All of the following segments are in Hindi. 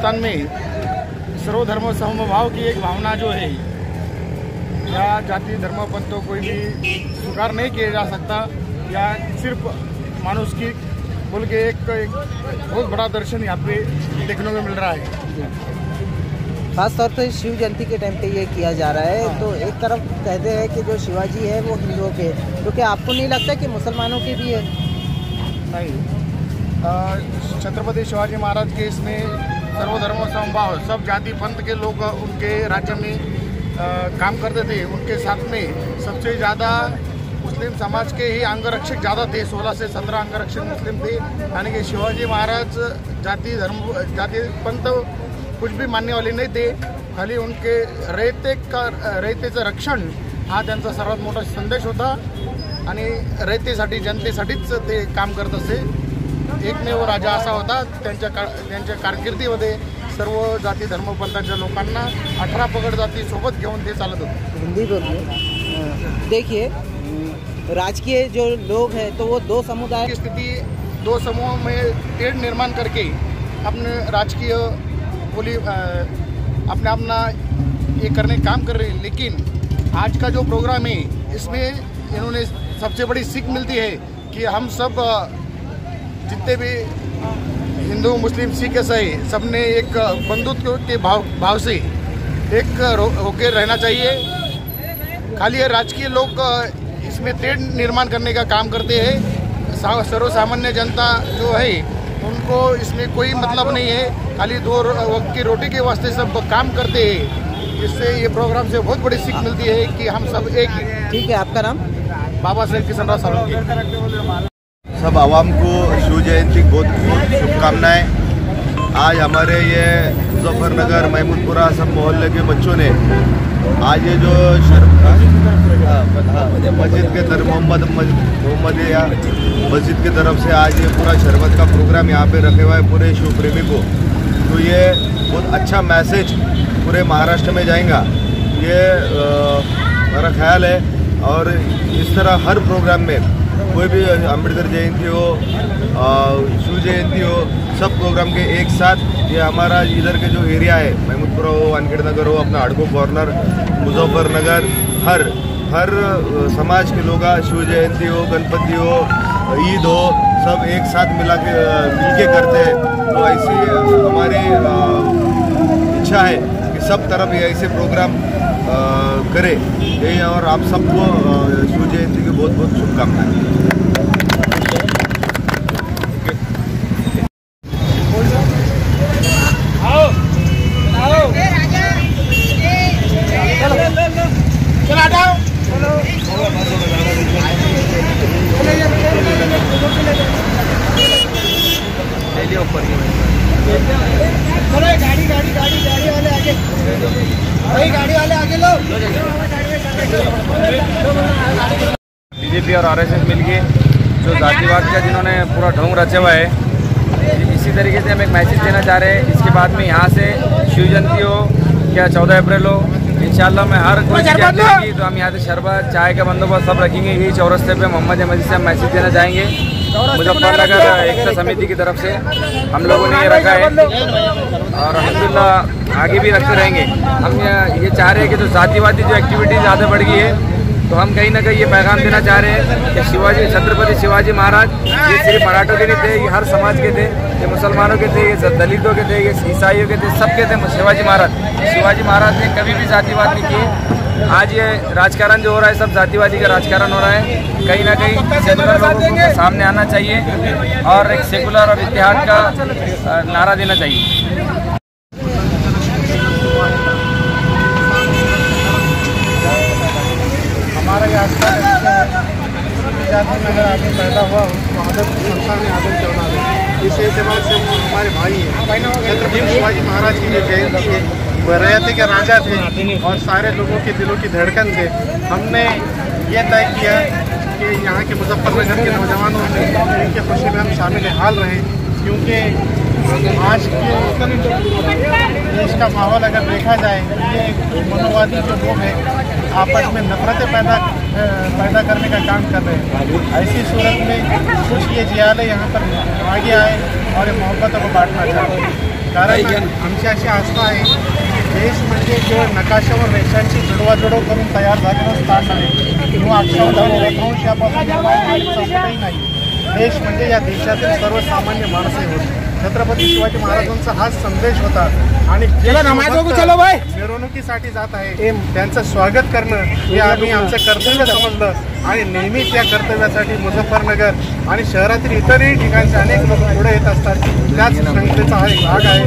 हिंदुस्तान में सर्वधर्म समभाव की एक भावना जो है या जाति धर्म पंथ तो कोई भी स्वीकार नहीं किया जा सकता या सिर्फ़ मानुष की बोल के एक, एक बहुत बड़ा दर्शन यहाँ पे देखने को मिल रहा है। खास तौर पे शिव जयंती के टाइम पे ये किया जा रहा है। तो एक तरफ़ कहते हैं कि जो शिवाजी है वो हिंदुओं के तो क्या आपको नहीं लगता कि मुसलमानों के भी है? नहीं। छत्रपति शिवाजी महाराज के इसमें सर्वधर्म समभाव सब जाति पंथ के लोग उनके राज्य में काम करते थे उनके साथ में सबसे ज़्यादा मुस्लिम समाज के ही अंगरक्षक ज़्यादा थे 16 से 17 अंगरक्षक मुस्लिम थे। यानी कि शिवाजी महाराज जाति धर्म जाति पंथ कुछ भी मानने वाले नाही ते खाली उनके रयते का रयतेचं रक्षण हा त्यांचा सर्वात मोठा संदेश होता। आणि रयतेसाठी जनतेसाठीच ते काम करत असे। एकमेव राजा असा होता त्यांच्या का त्यांच्या कारकिर्दीमध्ये सर्व जाती धर्मपंथाच्या लोकांना अठरा पगड जाती सोबत घेऊन ते चालत होते. हिंदी बोलिए हाँ, देखिए राजकीय जो लोग हैं तो वो दो समुदाय की स्थिति दो समूहों में टेढ़ निर्माण करके अपने राजकीय बोली अपने अपना ये करने काम कर रहे हैं। लेकिन आज का जो प्रोग्राम है इसमें इन्होंने सबसे बड़ी सीख मिलती है कि हम सब जितने भी हिंदू मुस्लिम सिख ईसाई सबने एक बंधुत्व के भाव भाव से एक रो- होके रहना चाहिए। खाली राजकीय लोग इसमें टेढ़ निर्माण करने का काम करते हैं। सर्वसामान्य जनता जो है उनको इसमें कोई मतलब नहीं है। खाली दो वक्त की रोटी के वास्ते सब काम करते हैं। इससे ये प्रोग्राम से बहुत बड़ी सीख मिलती है कि हम सब एक ठीक है आपका नाम? बाबा साहेब किशन राव सब आवाम को शिव जयंती बहुत बहुत शुभकामनाएँ। आज हमारे ये मुजफ्फरनगर महमूदपुरा सब मोहल्ले के बच्चों ने आज ये जो हाँ, हाँ, मस्जिद के तरफ़ मोहम्मद मोहम्मद या मस्जिद की तरफ़ से आज ये पूरा शरबत का प्रोग्राम यहाँ पे रखे हुआ है पूरे शिव प्रेमी को। तो ये बहुत अच्छा मैसेज पूरे महाराष्ट्र में जाएगा। ये मेरा ख्याल है और इस तरह हर प्रोग्राम में कोई भी अंबेडकर जयंती हो शिव जयंती हो, सब प्रोग्राम के एक साथ ये हमारा इधर के जो एरिया है, महमूदपुरा हो, वानखेड़ नगर हो, अपना हड़को कॉर्नर मुजफ्फरनगर, हर हर समाज के लोग शिव जयंती हो, गणपति हो, ईद हो, सब एक साथ मिला के मिल के करते हैं। तो ऐसी हमारी इच्छा है। सब तरफ़ ये ऐसे प्रोग्राम करे। और आप सबको शिव जयंती की बहुत बहुत शुभकामनाएँ। बीजेपी और आरएसएस मिलके जो जातिवाद का जिन्होंने पूरा ढोंग रचा हुआ है। इसी तरीके से हम एक मैसेज देना चाह रहे हैं। इसके बाद में यहाँ से शिव जयंती हो क्या चौदह अप्रैल हो इंशाल्लाह मैं हर कोई तो हम यहाँ से शरबत चाय का बंदोबस्त सब रखेंगे यही चौरस्ते पे मोहम्मद मस्जिद से हम मैसेज देना चाहेंगे। मुजफ्फरनगर एकता समिति की तरफ़ से हम लोगों ने ये रखा है। और अलहमदिल्ला आगे भी रखते रहेंगे। हम ये ये चाह रहे हैं कि जो जातिवादी जो एक्टिविटी ज़्यादा बढ़ गई है तो हम कहीं ना कहीं ये पैगाम देना चाह रहे हैं कि शिवाजी, छत्रपति शिवाजी महाराज, ये सिर्फ़ मराठों के नहीं थे, ये हर समाज के थे, ये मुसलमानों के थे, ये दलितों के थे, ये ईसाइयों के थे, सबके थे शिवाजी महाराज। शिवाजी महाराज ने कभी भी जातिवाद नहीं किए आज ये राजकारण जो हो रहा है, सब जातिवादी का राजकारण हो रहा है। कहीं ना कहीं सेकुलर लोगों को सामने आना चाहिए और एक सेकुलर और इतिहास का नारा देना चाहिए हमारा ये आस्था जाति में अगर आदमी पैदा हुआ तो आदत संसार में आदत चलना है इस एतबार से वो हमारे भाई हैं। छत्रपति शिवाजी महाराज की जो जयंती है वह के राजा थे और सारे लोगों के दिलों की धड़कन थे हमने ये तय किया कि यहाँ के मुजफ्फरनगर के नौजवानों में इनके खुशी में हम शामिल हाल रहें। क्योंकि आज के देश का माहौल अगर देखा जाए, ये मनोवादी जो लोग हैं, आपस में नफरतें पैदा पैदा करने का काम कर रहे हैं। ऐसी सूरत में कुछ ये जियाले यहाँ पर आगे आए और ये मोहब्बतों को बांटना चाहते हैं। कारण आमची अशी आस्था आहे की देश म्हणजे केवळ नकाशावर रेषांची जुडवाजुडव करून तयार झालेलं स्थान किंवा अक्षरशः रघुवंश यापासून निर्माण झालेली चौकटही नाही। देश म्हणजे या देशातील सर्वसामान्य माणसे होत छत्रपती शिवाजी महाराजांचा हाच संदेश होता. आणि मिरवणुकीसाठी जात आहे त्यांचं स्वागत करणं हे आम्ही आमचं कर्तव्य समजलं. आणि नेहमीच या कर्तव्यासाठी मुझफ्फरनगर आणि शहरातील इतरही ठिकाणचे अनेक लोक पुढे येत असतात. त्याच संस्थेचा हा एक भाग आहे.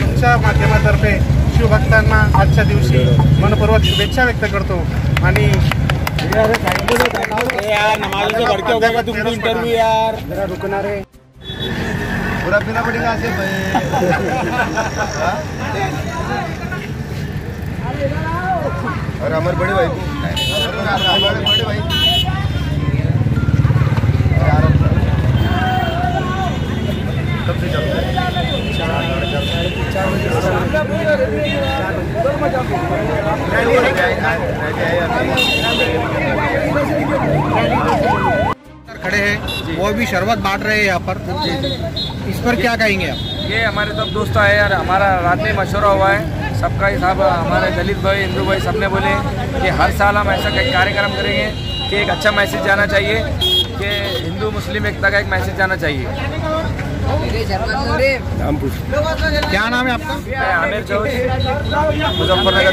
तुमच्या माध्यमातर्फे शिवभक्तांना आजच्या दिवशी मनपूर्वक शुभेच्छा व्यक्त करतो. आणि पूरा पीना पड़ेगा आसिफ भाई हाँ? और हमारे बड़े भाई को हमारे बड़े भाई कब से चलते हैं? खड़े हैं वो भी शरबत बांट रहे हैं यहाँ पर। इस पर क्या कहेंगे आप? ये हमारे सब दोस्त आए यार हमारा रात में मशवरा हुआ है। सबका हिसाब हमारे दलित भाई हिंदू भाई सबने बोले कि हर साल हम ऐसा कार्यक्रम करेंगे कि एक अच्छा मैसेज जाना चाहिए कि हिंदू मुस्लिम एकता का एक मैसेज जाना चाहिए। क्या नाम है आपका? मैं आमिर चौधरी मुजफ्फरनगर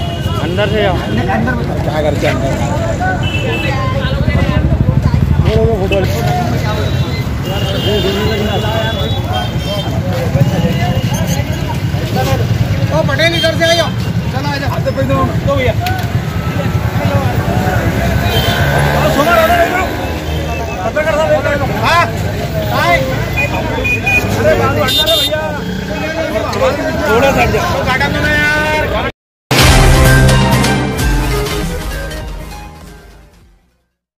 अंदर से जाओ। क्या करते अंदर? ओ पटेल इधर से आइयो। चलो आ जाओ तो भैया।